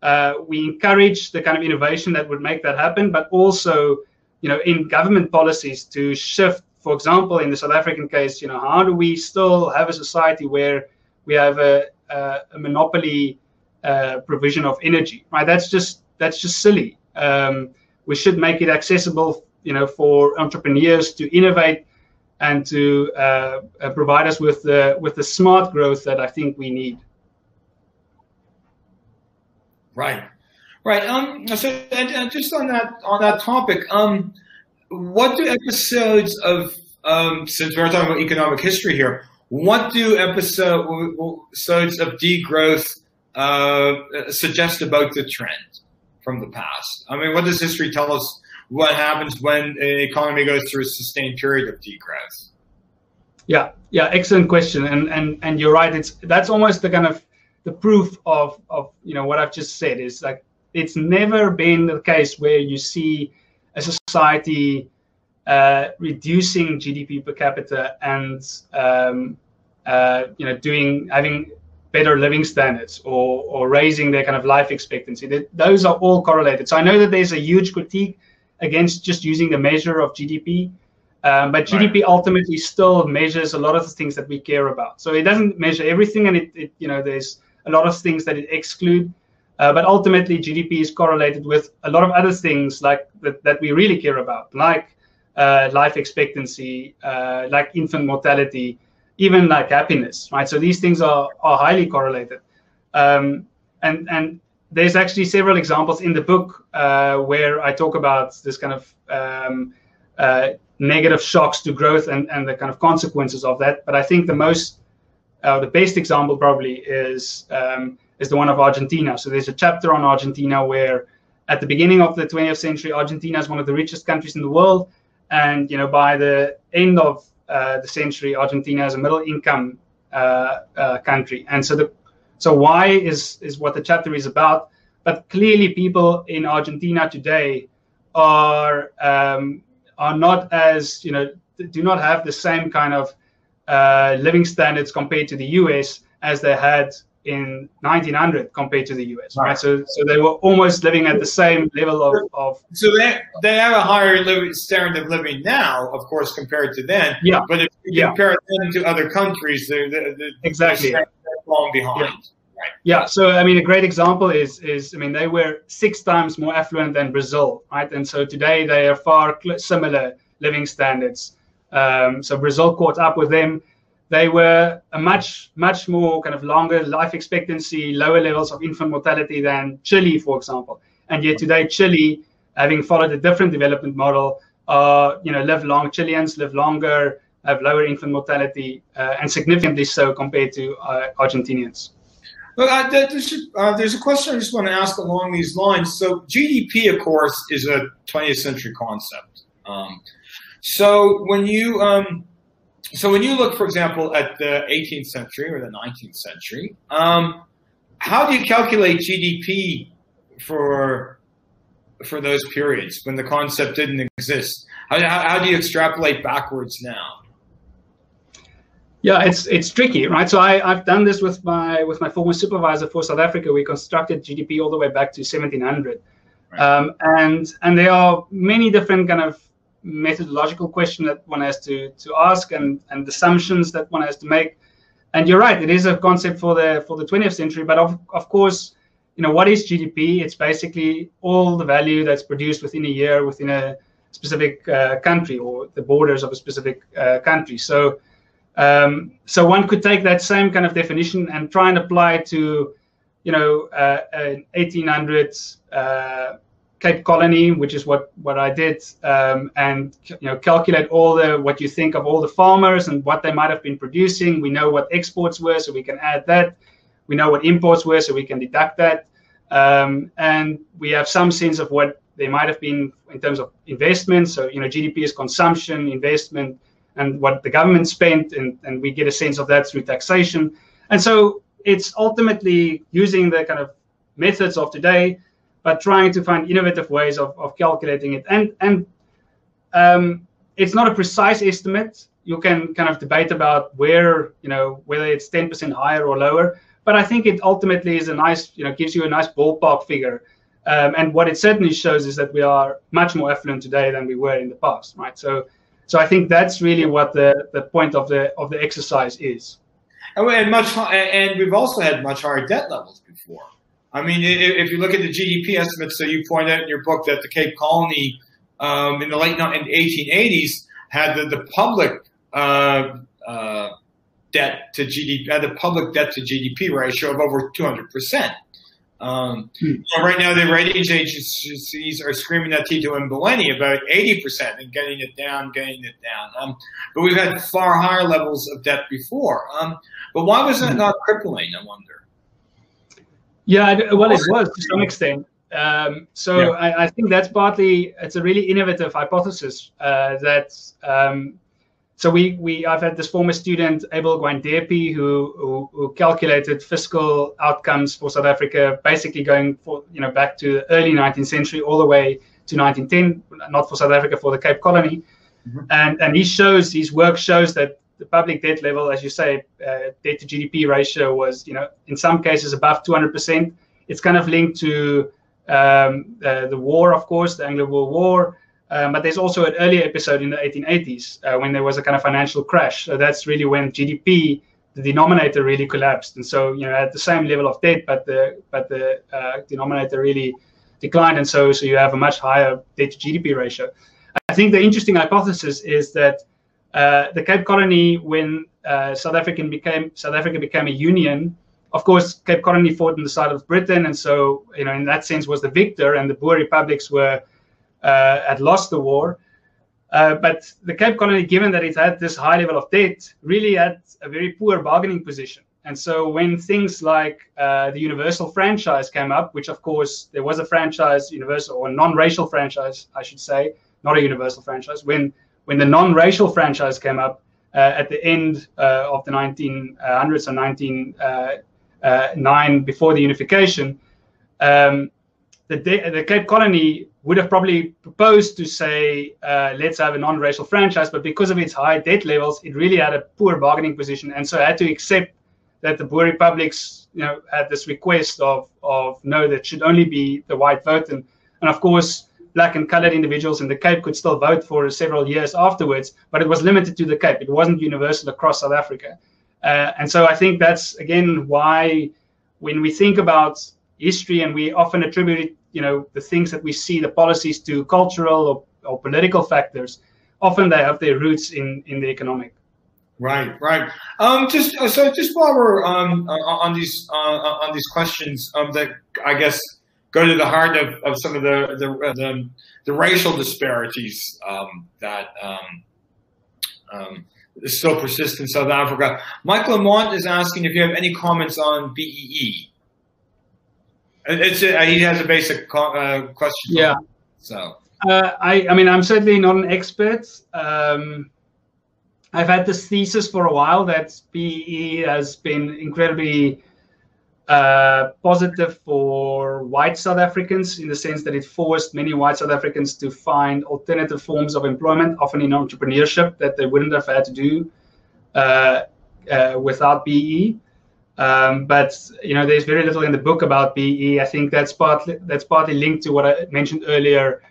uh, we encourage the kind of innovation that would make that happen, but also you know in government policies to shift for example, in the South African case, you know, how do we still have a society where we have a, a, a monopoly uh, provision of energy, right? That's just that's just silly. Um, we should make it accessible, you know, for entrepreneurs to innovate and to uh, uh, provide us with the with the smart growth that I think we need. Right, right. Um, so and, and just on that on that topic, um, what do episodes of um, since we're talking about economic history here, what do episodes of degrowth uh, suggest about the trend from the past? I mean, what does history tell us? What happens when an economy goes through a sustained period of degrowth? Yeah, yeah, excellent question, and and and you're right. It's that's almost the kind of the proof of of you know what I've just said is like it's never been the case where you see a society uh, reducing GDP per capita and um, uh, you know doing having better living standards or or raising their kind of life expectancy. That, those are all correlated. So I know that there's a huge critique against just using the measure of GDP. Um, but GDP right. ultimately still measures a lot of the things that we care about. So it doesn't measure everything, and it, it you know there's a lot of things that it exclude. Uh, but ultimately, GDP is correlated with a lot of other things like that, that we really care about, like uh, life expectancy, uh, like infant mortality, even like happiness, right? So these things are, are highly correlated. Um, and, and there's actually several examples in the book uh, where I talk about this kind of um, uh, negative shocks to growth and, and the kind of consequences of that. But I think the most, uh, the best example probably is um, is the one of Argentina. So there's a chapter on Argentina where at the beginning of the 20th century, Argentina is one of the richest countries in the world. And, you know, by the end of uh, the century, Argentina is a middle income uh, uh, country. And so the so why is is what the chapter is about. But clearly, people in Argentina today are um, are not as you know do not have the same kind of uh, living standards compared to the US as they had in 1900 compared to the US, right? right? So, so they were almost living at the same level of. of so they they have a higher living standard of living now, of course, compared to then. Yeah. But if you yeah. compare them to other countries, they're, they're, they're exactly they're falling behind. Yeah. Right. Yeah. So I mean, a great example is is I mean they were six times more affluent than Brazil, right? And so today they are far similar living standards. Um, so Brazil caught up with them they were a much much more kind of longer life expectancy, lower levels of infant mortality than Chile, for example. And yet today, Chile, having followed a different development model, uh, you know, live long. Chileans live longer, have lower infant mortality, uh, and significantly so compared to uh, Argentinians. Well, uh, there's, uh, there's, a question I just want to ask along these lines. So GDP, of course, is a 20th century concept. Um, so when you um, so when you look, for example, at the 18th century or the 19th century, um, how do you calculate GDP for for those periods when the concept didn't exist? How, how, do you extrapolate backwards now? Yeah, it's it's tricky, right? So I, I've done this with my with my former supervisor for South Africa. We constructed GDP all the way back to 1700, right. um, and and there are many different kind of methodological question that one has to to ask and and assumptions that one has to make and you're right it is a concept for the for the 20th century but of, of course you know, what is GDP? It's basically all the value that's produced within a year within a specific uh, country or the borders of a specific uh, country. So, um, so one could take that same kind of definition and try and apply to, you know, uh, an 1800s uh, Cape Colony, which is what what I did, um, and you know, calculate all the what you think of all the farmers and what they might have been producing. We know what exports were, so we can add that. We know what imports were, so we can deduct that. Um, and we have some sense of what they might have been in terms of investment. So, you know, GDP is consumption, investment, and what the government spent, and, and we get a sense of that through taxation. And so it's ultimately using the kind of methods of today, but trying to find innovative ways of, of calculating it. And and um, it's not a precise estimate. You can kind of debate about where, you know, whether it's 10% higher or lower but I think it ultimately is a nice, you know, gives you a nice ballpark figure. Um, and what it certainly shows is that we are much more affluent today than we were in the past, right? So, so I think that's really what the, the point of the of the exercise is. And, and much, and we've also had much higher debt levels before. I mean, if you look at the GDP estimates, so you point out in your book that the Cape Colony um, in the late in 1880s had the, the public uh, uh, debt to GDP, uh, the public debt to GDP ratio of over 200%. Um, hmm. so right now, the ratings agencies are screaming at Tito Mboweni about 80% and getting it down, getting it down. Um, but we've had far higher levels of debt before. Um, but why was that hmm. not crippling, I wonder? Yeah, well, it was to some extent. Um, so yeah. I, I, think that's partly, it's a really innovative hypothesis uh, that um, so we, we I've had this former student Abel Gwaindepi who, who, who calculated fiscal outcomes for South Africa, basically going for you know back to the early 19th century all the way to 1910, not for South Africa for the Cape Colony, mm-hmm. and and he shows his work shows that the public debt level, as you say, uh, debt to GDP ratio was you know in some cases above 200 percent. It's kind of linked to um, uh, the war, of course, the Anglo-Boer War. Um, but there's also an earlier episode in the 1880s uh, when there was a kind of financial crash. So that's really when GDP, the denominator, really collapsed, and so you know at the same level of debt, but the but the uh, denominator really declined, and so so you have a much higher debt to GDP ratio. I think the interesting hypothesis is that uh, the Cape Colony, when uh, South African became South Africa became a union, of course, Cape Colony fought on the side of Britain, and so you know in that sense was the victor, and the Boer republics were uh, had lost the war. Uh, but the Cape Colony, given that it had this high level of debt, really had a very poor bargaining position. And so when things like uh, the universal franchise came up, which of course there was a franchise, universal or non-racial franchise, I should say, not a universal franchise. When when the non-racial franchise came up uh, at the end uh, of the 1900s or 1909, before the unification, um, the, the Cape Colony would have probably proposed to say, uh, let's have a non-racial franchise, but because of its high debt levels, it really had a poor bargaining position, and so had to accept that the Boer republics, you know, had this request of of no, that should only be the white vote, and and of course, black and colored individuals in the Cape could still vote for several years afterwards, but it was limited to the Cape. It wasn't universal across South Africa, uh, and so I think that's again why when we think about history and we often attribute you know the things that we see the policies to cultural or, or political factors often they have their roots in in the economic. Right right. Um just uh, so just while we're um, uh, on these uh, on these questions um that i guess go to the heart of, of some of the the, the, the racial disparities um, that um, um, still persist in South Africa. Michael Lamont is asking if you have any comments on BEE. It's a, he has a basic uh, question. Yeah. So. Uh, I, I mean, I'm certainly not an expert. Um, I've had this thesis for a while that BEE has been incredibly uh, positive for white South Africans in the sense that it forced many white South Africans to find alternative forms of employment, often in entrepreneurship, that they wouldn't have had to do uh, uh without BE. Um, but you know, there's very little in the book about BE. I think that's partly that's partly linked to what I mentioned earlier,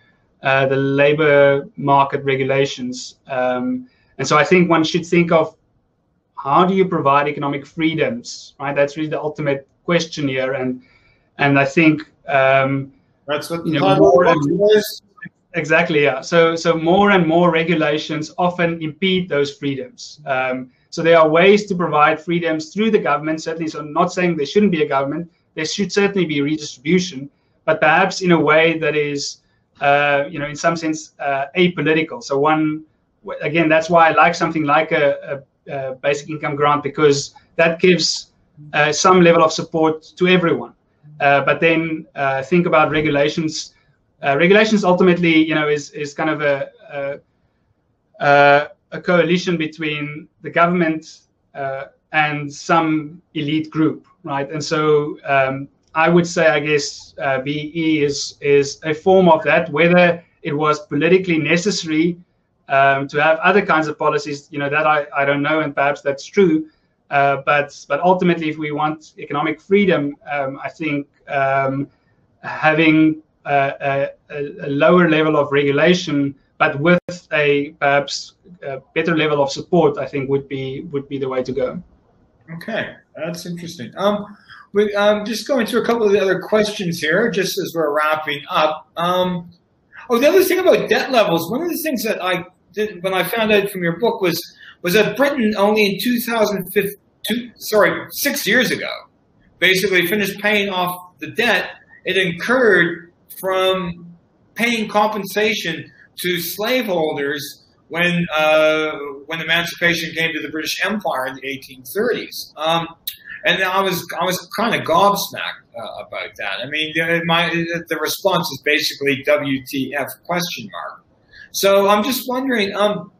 uh, the labor market regulations. Um, and so I think one should think of how do you provide economic freedoms, right? That's really the ultimate question here. And and I think um, that's what you know, more and, exactly yeah. So so more and more regulations often impede those freedoms. Um, so there are ways to provide freedoms through the government. Certainly, so I'm not saying there shouldn't be a government. There should certainly be redistribution, but perhaps in a way that is, uh, you know, in some sense, uh, apolitical. So one, again, that's why I like something like a, a, a basic income grant because that gives uh, some level of support to everyone. Uh, but then uh, think about regulations. Uh, regulations ultimately, you know, is is kind of a, a, a coalition between the government and some elite group, right? And so um, I would say, I guess, uh, BE is is a form of that. Whether it was politically necessary um, to have other kinds of policies, you know, that I, I don't know, and perhaps that's true. Uh, but but ultimately, if we want economic freedom, um, I think um, having a, a, a, lower level of regulation, but with a perhaps a better level of support, I think would be would be the way to go. Okay, that's interesting. Um, we, um, just going through a couple of the other questions here, just as we're wrapping up. Um, oh, the other thing about debt levels. One of the things that I did when I found out from your book was was that Britain only in 2015, sorry, six years ago, basically finished paying off the debt it incurred from paying compensation to slaveholders when uh, when emancipation came to the British Empire in the 1830s. Um, and I was I was kind of gobsmacked uh, about that. I mean, my the response is basically WTF question mark. So I'm just wondering, um,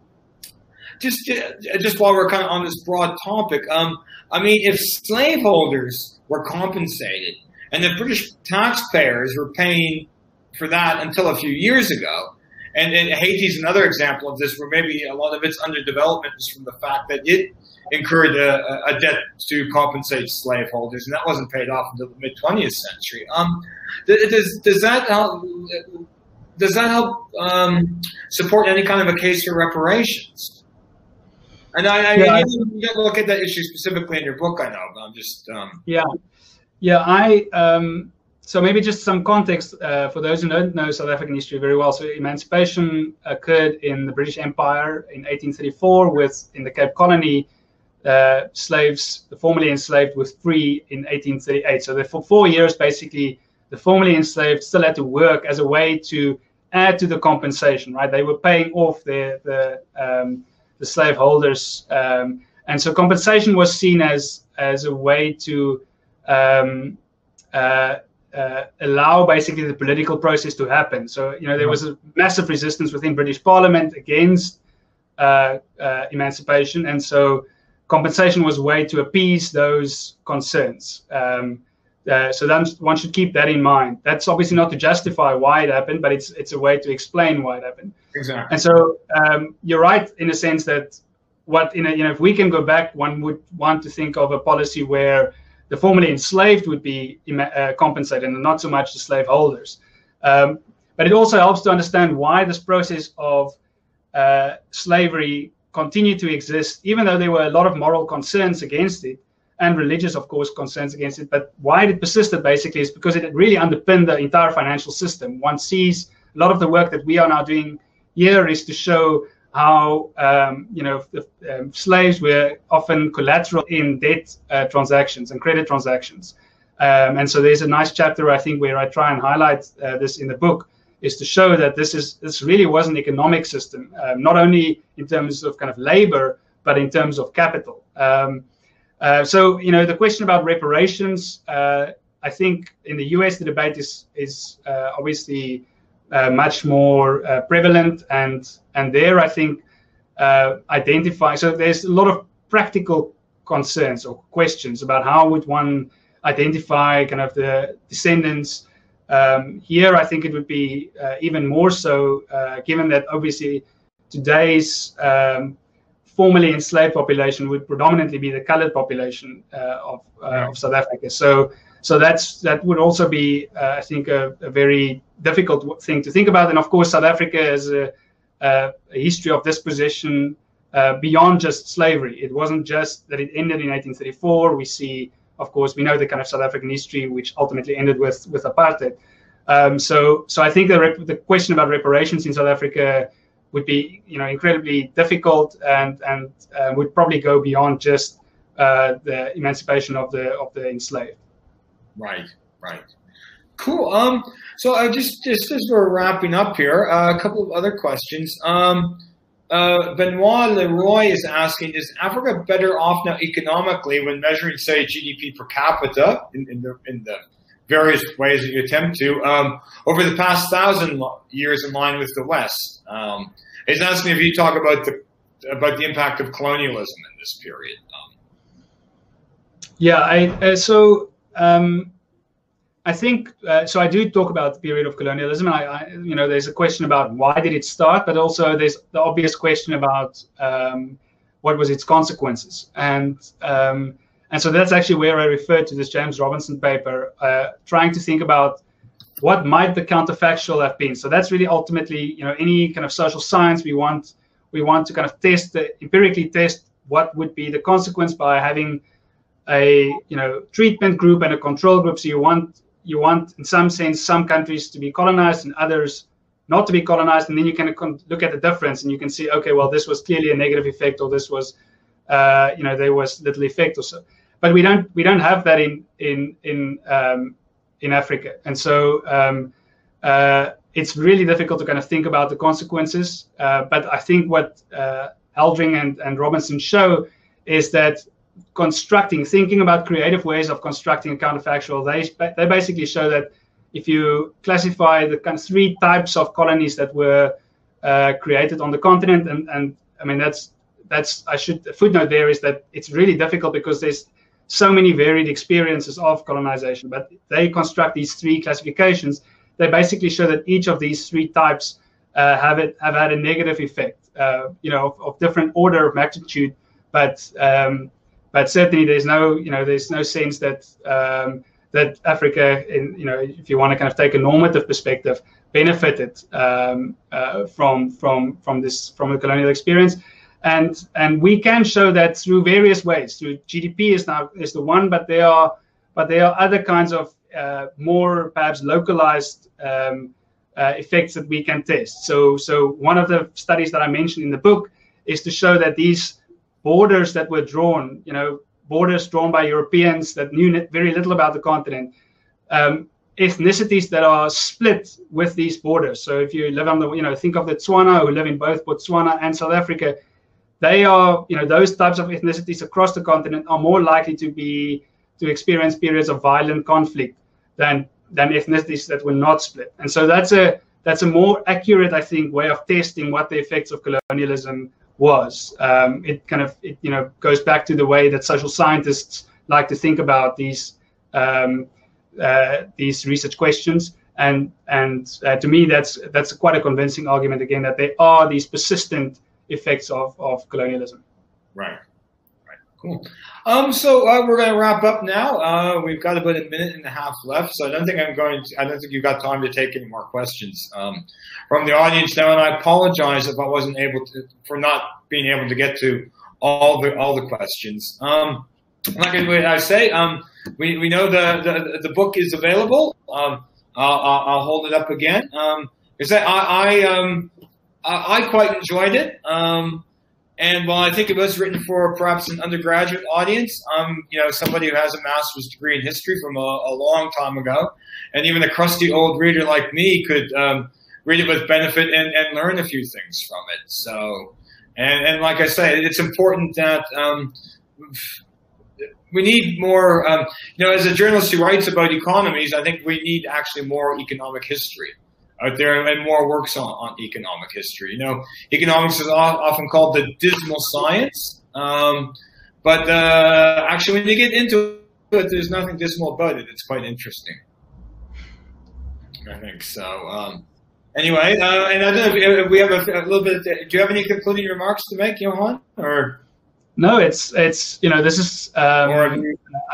just just while we're kind of on this broad topic, um, I mean, if slaveholders were compensated and the British taxpayers were paying for that until a few years ago, and, and Haiti is another example of this, where maybe a lot of its underdevelopment is from the fact that it incurred a, a, debt to compensate slaveholders, and that wasn't paid off until the mid 20th century. Um, does does that help? Does that help um, support any kind of a case for reparations? And I, I yeah, mean, you didn't look at that issue specifically in your book, I know, but I'm just um, yeah, yeah. I um, so maybe just some context uh, for those who don't know South African history very well. So emancipation occurred in the British Empire in 1834, with in the Cape Colony, uh, slaves, the formerly enslaved, were free in 1838. So for four years, basically, the formerly enslaved still had to work as a way to add to the compensation. Right? They were paying off their the um, the slaveholders, um, and so compensation was seen as as a way to um, uh, uh, allow basically the political process to happen. So you know there was a massive resistance within British Parliament against uh, uh, emancipation, and so compensation was a way to appease those concerns. Um, uh, so then one should keep that in mind. That's obviously not to justify why it happened, but it's it's a way to explain why it happened. Exactly. And so um, you're right in a sense that what in a, you know if we can go back, one would want to think of a policy where the formerly enslaved would be uh, compensated and not so much the slaveholders. Um, but it also helps to understand why this process of uh, slavery continued to exist, even though there were a lot of moral concerns against it and religious, of course, concerns against it. But why it persisted basically is because it really underpinned the entire financial system. One sees a lot of the work that we are now doing here is to show how um, you know the, um, slaves were often collateral in debt uh, transactions and credit transactions. Um, and so there's a nice chapter I think where I try and highlight uh, this in the book is to show that this is this really was an economic system, um, not only in terms of kind of labor but in terms of capital. Um, uh, so you know the question about reparations, uh, I think in the U.S. the debate is is uh, obviously much more uh, prevalent, and and there I think uh, identify. So there's a lot of practical concerns or questions about how would one identify kind of the descendants. Um, here, I think it would be uh, even more so, uh, given that obviously today's um, formerly enslaved population would predominantly be the colored population uh, of, of South Africa. So so that's that would also be, uh, I think, a, a, very difficult thing to think about. And of course, South Africa has a, a history of dispossession uh, beyond just slavery. It wasn't just that it ended in 1834. We see of course, we know the kind of South African history, which ultimately ended with with apartheid. Um, so, so I think the rep- the question about reparations in South Africa would be, you know, incredibly difficult and and uh, would probably go beyond just uh, the emancipation of the of the enslaved. Right, right. Cool. Um, so I just just as we're wrapping up here, uh, a couple of other questions. Um, uh, Benoit Leroy is asking: Is Africa better off now economically when measuring, say, GDP per capita in, in the in the various ways that you attempt to um, over the past thousand years in line with the West? Um, he's asking if you talk about the about the impact of colonialism in this period. Um, yeah, I uh, so. Um, I think uh, so. I do talk about the period of colonialism, I, I, you know, there's a question about why did it start, but also there's the obvious question about um, what was its consequences, and um, and so that's actually where I referred to this James Robinson paper, uh, trying to think about what might the counterfactual have been. So that's really ultimately, you know, any kind of social science we want we want to kind of test the, empirically test what would be the consequence by having a you know treatment group and a control group. So you want you want, in some sense, some countries to be colonized and others not to be colonized, and then you can look at the difference and you can see, okay, well, this was clearly a negative effect, or this was, uh, you know, there was little effect or so. But we don't we don't have that in in in um, in Africa, and so um, uh, it's really difficult to kind of think about the consequences. Uh, but I think what uh, Heldring and, and Robinson show is that constructing, thinking about creative ways of constructing a counterfactual, they, they basically show that if you classify the kind of three types of colonies that were uh, created on the continent, and, and I mean, that's, that's, I should, footnote there is that it's really difficult because there's so many varied experiences of colonization, but they construct these three classifications. They basically show that each of these three types uh, have it have had a negative effect, uh, you know, of, of, different order of magnitude, but um, but certainly there's no you know there's no sense that um, that Africa, in you know, if you want to kind of take a normative perspective, benefited um, uh, from from from this from the colonial experience, and and we can show that through various ways. Through GDP is now is the one, but there are but there are other kinds of uh, more perhaps localized um, uh, effects that we can test. So so one of the studies that I mentioned in the book is to show that these borders that were drawn, you know, borders drawn by Europeans that knew very little about the continent, um, ethnicities that are split with these borders. So if you live on the, you know, think of the Tswana who live in both Botswana and South Africa, they are, you know, those types of ethnicities across the continent are more likely to be to experience periods of violent conflict than than ethnicities that were not split. And so that's a that's a more accurate, I think, way of testing what the effects of colonialism was. Um, it kind of it, you know goes back to the way that social scientists like to think about these um, uh, these research questions. And and uh, to me, that's that's quite a convincing argument again that there are these persistent effects of, of colonialism. Right. Cool. Um, so uh, we're going to wrap up now. Uh, we've got about a minute and a half left, so I don't think I'm going. To, I don't think you've got time to take any more questions um, from the audience now. And I apologize if I wasn't able to for not being able to get to all the all the questions. Um, like I say, um, we, we know the, the, the book is available. Um, I'll, I'll, hold it up again. Um, is that I I, um, I, I quite enjoyed it. Um, and while I think it was written for perhaps an undergraduate audience, um, you know, somebody who has a master's degree in history from a, a long time ago, and even a crusty old reader like me could um, read it with benefit and, and learn a few things from it. So, and, and like I say, it's important that um, we need more, um, you know, as a journalist who writes about economies, I think we need actually more economic history out there and more works on, on economic history. You know, economics is often called the dismal science, um, but uh, actually, when you get into it, there's nothing dismal about it. It's quite interesting. I think so. Um, anyway, uh, and I don't know if we have a, a little bit. Of, do you have any concluding remarks to make, Johan, or? No, it's it's you know this is um,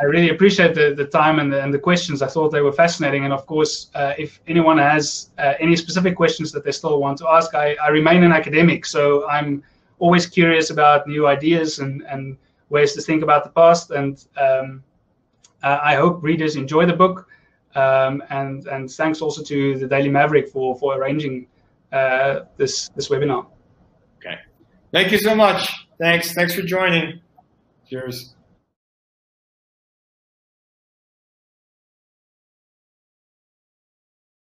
I really appreciate the, the time and the, and the questions. I thought they were fascinating, and of course, uh, if anyone has uh, any specific questions that they still want to ask, I, I remain an academic, so I'm always curious about new ideas and, and ways to think about the past. And um, uh, I hope readers enjoy the book. Um, and and thanks also to the Daily Maverick for for arranging uh, this this webinar. Okay, thank you so much. Thanks. Thanks for joining. Cheers.